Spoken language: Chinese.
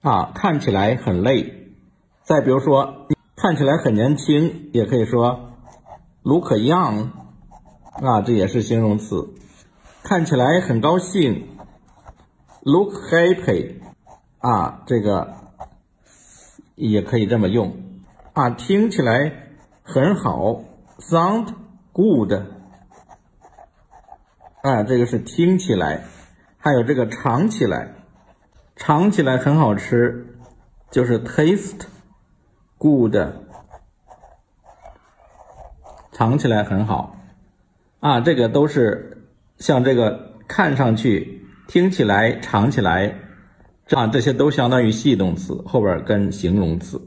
啊，看起来很累。再比如说，看起来很年轻，也可以说 look young，啊，这也是形容词。看起来很高兴，look happy，啊，这个也可以这么用。啊，听起来很好，sound good，啊，这个是听起来。还有这个尝起来，尝起来很好吃，就是 taste good，尝起来很好。啊，这个都是像这个看上去、听起来、尝起来，啊，这些都相当于系动词，后边跟形容词。